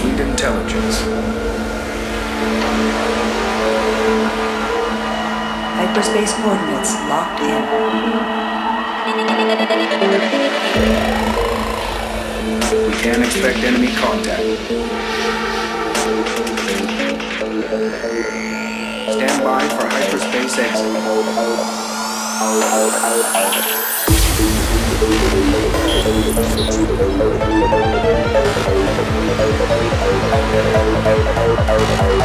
Fleet Intelligence. Hyperspace coordinates locked in. We can't expect enemy contact. Stand by for hyperspace exit. Thank you.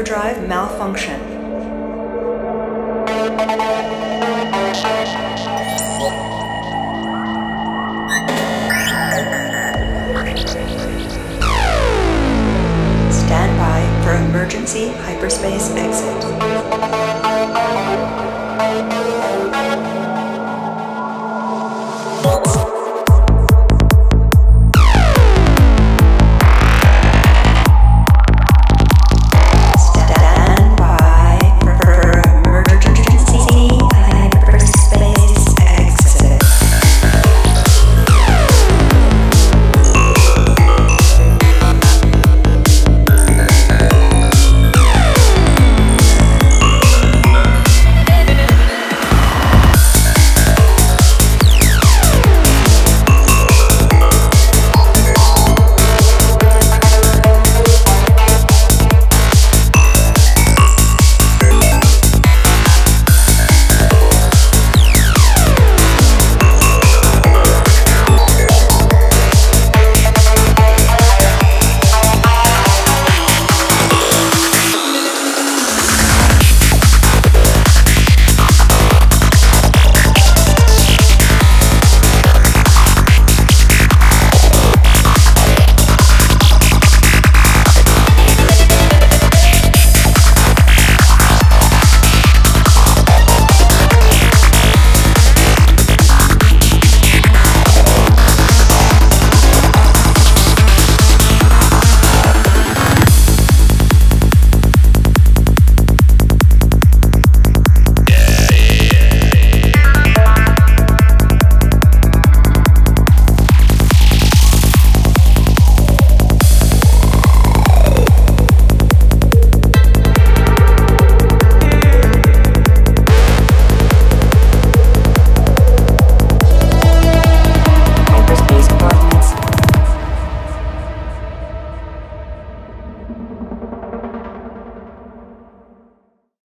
Hyperdrive malfunction. Stand by for emergency hyperspace exit.